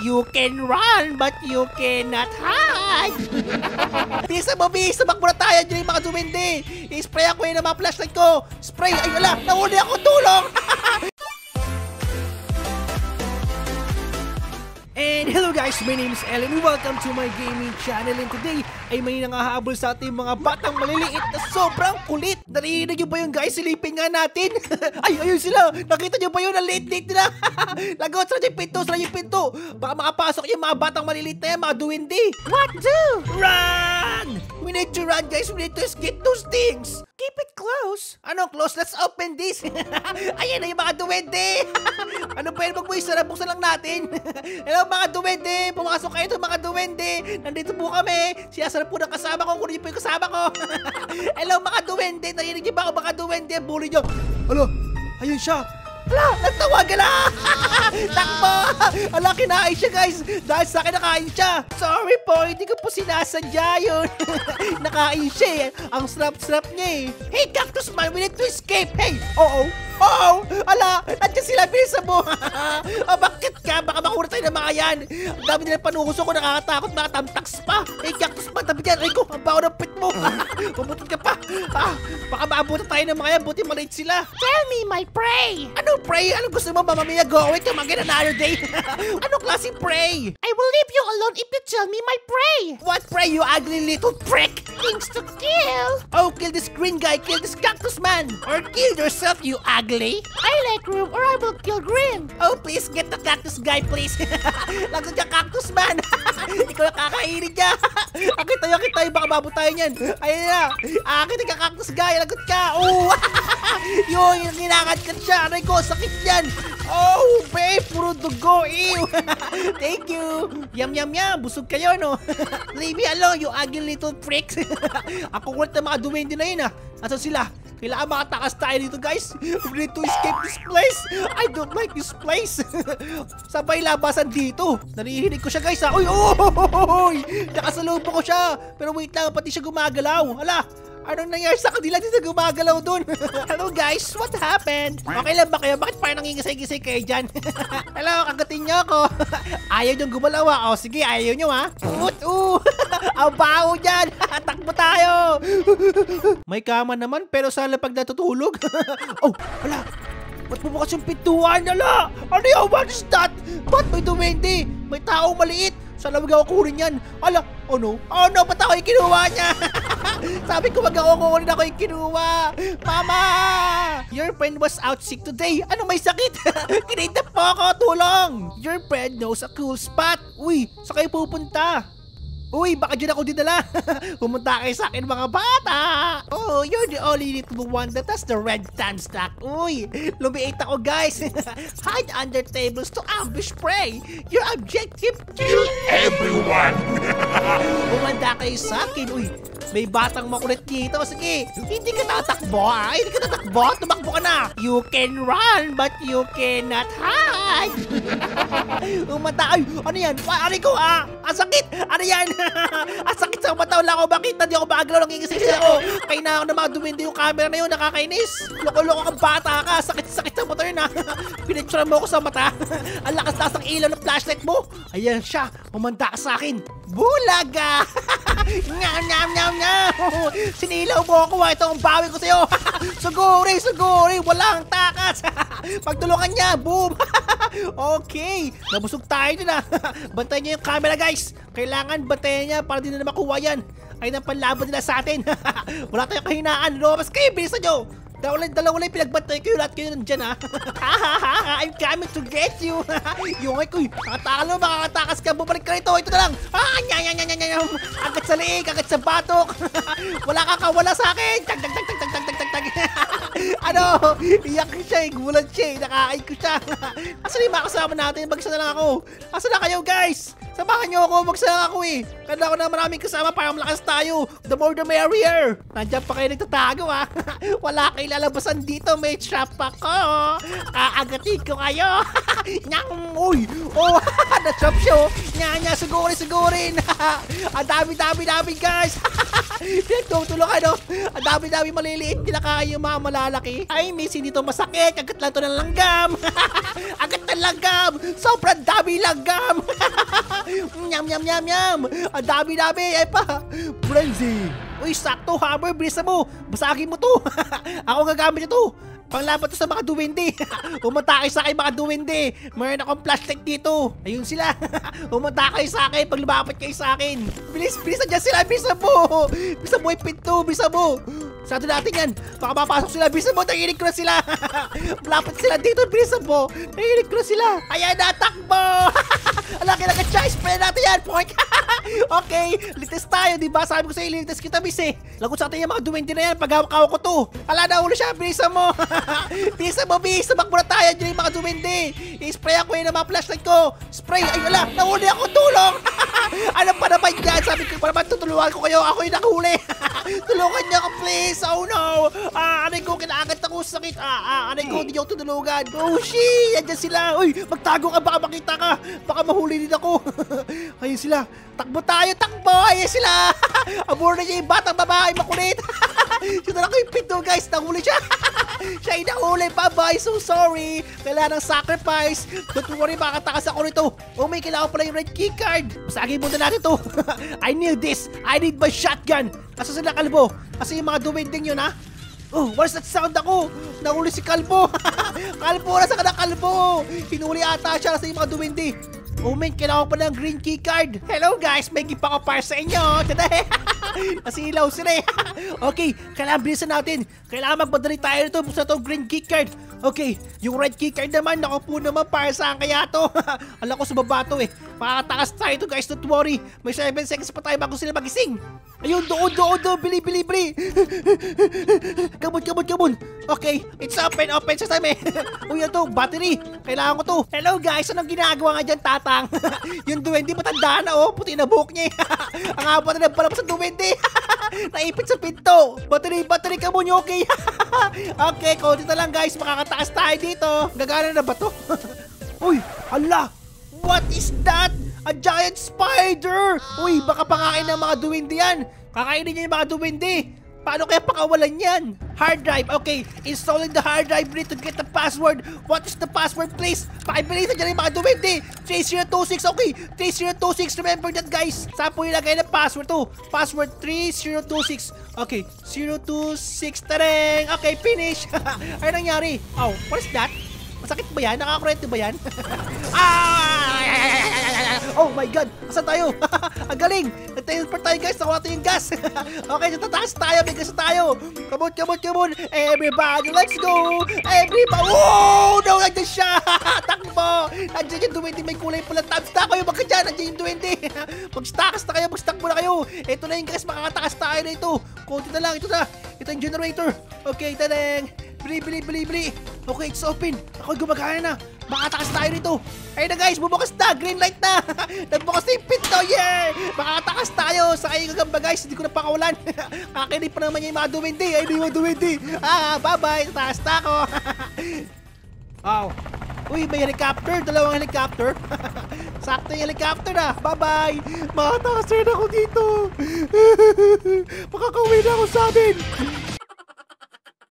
You can run, but you cannot hide. bisa mo, bisa. Bakbo na tayo. Diyan yung mga dumindi. I-spray ako yun ng mga flashlight ko. Spray. Ay, wala. Nahuli ako. Tulong. And hello guys, my name is Ellen welcome to my gaming channel and today ay may nangahabol sa ating mga batang maliliit na sobrang kulit. Narinig nyo ba yun guys? Silipin nga natin. ay, ayun sila. Nakita nyo ba yun? Ang late-late nila. Lagot sa yung pinto, sa yung pinto. Baka makapasok yung mga batang maliliit na yan, mga duwindi. What do? Run! We need to run guys. We need to escape those things. Keep it close. Ano close? Let's open this. Ayan na yung mga duwende. ano pa? Huwag mo isara. Buksan lang natin. Hello mga duwende. Pumasok kayo ito mga duwende. Nandito po kami. Siyasarap po ng kasama ko. Kunin po yung kasama ko. Hello mga duwende. Narinig niyo ba ako mga duwende? Bully niyo. Alo, ayun siya. Ala, nagtawagan na! Takbo! Ala, kinain siya guys! Dahil sa akin nakain siya! Sorry po, hindi ko po sinasadya yun! nakain siya eh! Ang sarap-sarap niya eh! Hey, Cactus Man, we need to escape! Hey! Oo! Oo! Ala! Nandiyan sila, bilisan mo! oh, bakit ka? Baka makura tayo ng mga yan! Ang dami nila panuhuso ko, nakakatakot, mga tamtaks pa! Hey, Cactus Man, tabi dyan! Ay ko, ang baho ng pit mo! Pumutot ka pa! Ah, baka maabutan tayo ng mga yan, buti maliit sila! Tell me, my prey! Ano pray? Ano gusto mo, Mamma Mia? Go away to mag another day. ano klaseng pray? I will leave you alone if you tell me my prey! What pray, you ugly little prick? Things to kill! Oh, kill this green guy, kill this cactus man. Or kill yourself, you ugly. I like room or I will kill green! Oh, please, get the cactus guy, please. Lagot ka, cactus man. Ikaw na kakainin niya. Akit tayo, akit tayo, baka mabot tayo niyan. Ayun na. Akit ka, cactus guy, lagot ka. Oh, yun, yung ninangad ka siya. Aray ko, sakit yan. Oh, babe, puro dugo. Ew. Thank you. Yum, yum, yum. Busog kayo, no? Leave me alone, you ugly little pricks. Ako kulit na mga duwende na yun, ah. Asan sila? Kailangan makatakas tayo dito, guys. We need to escape this place. I don't like this place. Sabay labasan dito. Naririnig ko siya, guys, ha. Uy, oy! Nakasalubong ko siya. Pero wait lang, pati siya gumagalaw. Hala, Anong nangyari sa kanila dito gumagalaw dun? Hello guys, what happened? Okay lang ba kayo? Bakit parang nangingisay-gisay kayo dyan? Hello, kagatin niyo ako. ayaw niyong gumalaw ah. O sige, ayaw niyo ha. Ut, uh. Ang baho dyan. Takbo tayo. May kama naman pero sana pag natutulog. oh, wala. Ba't bubukas yung pintuan? Ala! Ano yun? What is that? Ba't may duwende? May taong maliit. Sana wag ako kunin yan. Ala, oh no? Oh no, ba't ako yung kinuha niya? Sabi ko wag ako kunin ako yung kinuha. Mama! Your friend was out sick today. Ano may sakit? Kinitap po ako, tulong! Your friend knows a cool spot. Uy, sa kayo pupunta? Uy, baka dyan ako dinala. Pumunta kayo sa akin mga bata. Oh, you're the only little one that has the red tan stack. Uy, lumiit ako guys. Hide under tables to ambush prey. Your objective, Kill everyone! Umanda kayo sa akin. Uy, may batang makulit dito. Sige, hindi ka tatakbo ha. Hindi ka tatakbo. Tumakbo ka na. You can run, but you cannot hide. Umanda. Ay, ano yan? Ay, ko ah. Ang sakit. Ano yan? Ang sakit sa mata. Wala ako makita. Di ako magalaw. Nangingisig ako. Kaya na ako na mga yung camera na yun. Nakakainis. Loko-loko kang bata ka. Sakit-sakit sa mata yun ha. Pinitsura mo ako sa mata. Ang lakas-lakas ng ilaw ng flashlight mo. Ayan siya. Umanda ka sa akin. Bulaga! Nyam, nyam, nyam, nyam! Sinilaw mo ako, ah. ito ang bawi ko sa'yo! suguri, suguri! Walang takas! Pagtulungan niya, boom! Okay, nabusog tayo dun ah! Bantayan niyo yung camera guys! Kailangan bantayan niya para di na makuha yan! Ay ang panlaban nila sa atin! Wala tayong kahinaan! Lumabas kayo! Bilisan nyo! Dalawa lang, dalawa lang pinagbantay kayo, lahat kayo nandyan ha. I'm coming to get you. yung ay ko, nakatalo, makakatakas ka, bumalik ka rito, ito na lang. Ah, nya, nya, nya, nya, nya, agad sa liig, agad sa batok. Wala ka kawala sa akin. Tag, tag, tag, tag, tag, tag, tag, tag. ano, iyak siya, eh, gulat siya, eh, nakaay ko siya. Asan yung mga kasama natin, mag-isa na lang ako. Asan na kayo guys? Samahan niyo ako, mag-isa lang ako eh. Kanda ko na maraming kasama para malakas tayo. The more the merrier. Nandiyan pa kayo nagtatago ha. Wala kayo lalabasan dito, may trap ako. Kaagatin ko kayo. Nyang, uy. Oh, na-trap siya oh. Nya, nya, sigurin, sigurin. Ang dami-dami namin, guys. Pinagtutulungan, no? Ang dami-dami maliliit. Kinakain yung mga malalaki. Ay, miss, hindi to masakit. Agad lang to ng langgam. Agad ng langgam. Sobrang dami langgam. Nyam, nyam, nyam, nyam. Ang dami-dami. Ay pa. Frenzy. Uy, sakto, hammer. Bilisan mo. Basagin mo to. Ako gagamit ito. Panglaban to sa mga duwende. Umatake sa akin mga duwende. Mayroon akong flashlight dito. Ayun sila. Umatake sa akin pag lumapit kayo sa akin. Bilis, bilisan dyan sila. Bilisan mo. Bilisan mo yung pinto. Bilisan mo. Sarado natin yan. Baka mapasok sila. Bilisan mo. Nanginig ko na sila. Malapit sila dito. Bilisan mo. Nanginig ko na sila. Ayan na. Takbo. Ala, kailangan siya. Spray natin yan. Point. okay. Lites tayo. Diba? Sabi ko sa iyo, lites kita, bis eh. Lagot sa atin yung mga duwende na yan. Pag hawak ko to. Ala, naulo siya. Bilisan mo. bilisan mo, bis. Sabak muna tayo. Diyan yung mga duwende. I-spray ako yun ng mga flashlight ko. Spray. Ay, ala. Nahuli ako. Tulong. ano pa naman yan? Sabi ko pa naman tutulungan ko kayo. Ako yung nakahuli. Tulungan niyo ako, please. Oh, no. Ah, anay ko, kinakagat ako sa sakit. Ah, ah, anay ko, hindi ako tutulungan. Oh, shit. Yan sila. Uy, magtago ka. Baka makita ka. Baka mahuli din ako. Ayun sila. Takbo tayo, takbo. Ayun sila. Amor na niya yung batang babae. Makulit. Sino ko yung pinto, guys. Nahuli siya. siya ay nahuli. Bye-bye. So sorry. Kailangan ng sacrifice. Don't worry, makakatakas ako nito. Oh, may kailangan pala yung red key card. Masagin muna natin to. I need this. I need my shotgun. Asa sila kalbo? Kasi yung mga duwending yun, ha? Oh, what's that sound ako? Nahuli si Kalbo. Kalbo, nasa ka na Kalbo? Hinuli ata siya sa mga duwende. Man, kailangan ko pa ng green key card. Hello guys, may gift ako para sa inyo. Tada Nasilaw sila eh. okay, kailangan bilisan natin. Kailangan magmadali tayo nito. Buksan itong green key card. Okay, yung red key card naman, naku po naman para saan kaya to? Alam ko sa baba to eh. Makakatakas tayo to guys, don't worry. May 7 seconds pa tayo bago sila magising. Ayun, doon, doon, doon, bili, bili, bili. Kabon, kabon, kabon. Okay, it's open, open sa time eh. Uy, ito, battery. Kailangan ko to. Hello guys, anong ginagawa nga dyan, tatang? yung duwende matanda na oh, puti na buhok niya. Ang haba na ng palabas sa duwende. Naipit sa pinto. Battery, battery, kabon, you okay? okay, konti na lang guys, makakataas tayo dito. Gagana na ba to? Uy, hala, What is that? A giant spider! Uy, baka pakain ng mga duwende yan. Kakainin niya yung mga duwende. Paano kaya pakawalan yan? Hard drive. Okay, installing the hard drive need to get the password. What is the password, please? Pakibilisan niya yung mga duwende. 3026. Okay, 3026. Remember that, guys. Saan po ilagay ng password to? Password 3026. Okay, 026. Tareng! Okay, finish. ano nangyari? Oh, what is that? Masakit ba yan? Nakakurente ba yan? ah! Oh my God! Asan tayo? Ang galing! Nag-teleport tayo guys! Nakuha natin yung gas! okay, tataas tayo! May gas tayo! Come on, come on, come on! Everybody, let's go! Everybody! Oh! No! Nandiyan siya! Takbo! Nandiyan yung duwende. May kulay pala. Tabsta kayo! Baka dyan! Nandiyan yung duwende! Mag-stacks na kayo! Mag-stack muna kayo! Ito na yung gas! Makakatakas tayo na ito! Kunti na lang! Ito na! Ito yung generator! Okay, tadeng! Bili, bili, bili, bili. Okay, it's open. Ako gumagana na. Makatakas tayo nito. Ayun na guys, bumukas na. Green light na. Nagbukas na yung pinto. Yeah! Makatakas tayo. Sa kayo gagamba guys. Hindi ko na pakawalan. Kakinig pa naman yung mga duwende. Ay, hindi yung duwende. Ah, bye-bye. Taas na ako. wow. Uy, may helicopter. Dalawang helicopter. Sakto yung helicopter na. Bye-bye. Makatakas rin ako dito. Makakauwi na ako sa amin.